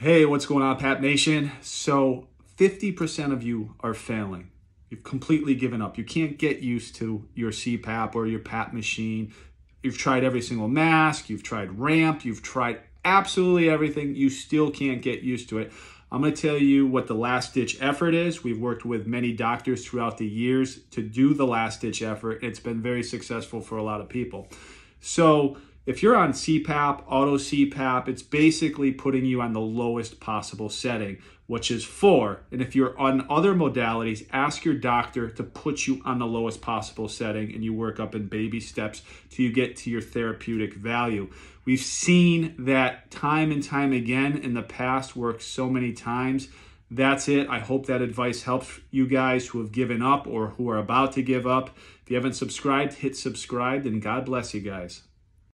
Hey, what's going on, Pap Nation? So, 50% of you are failing. You've completely given up. You can't get used to your CPAP or your PAP machine. You've tried every single mask, you've tried ramp, you've tried absolutely everything. You still can't get used to it. I'm going to tell you what the last ditch effort is. We've worked with many doctors throughout the years to do the last ditch effort. It's been very successful for a lot of people. So, if you're on CPAP, auto CPAP, it's basically putting you on the lowest possible setting, which is four. And if you're on other modalities, ask your doctor to put you on the lowest possible setting and you work up in baby steps till you get to your therapeutic value. We've seen that time and time again in the past work so many times. That's it. I hope that advice helps you guys who have given up or who are about to give up. If you haven't subscribed, hit subscribe and God bless you guys.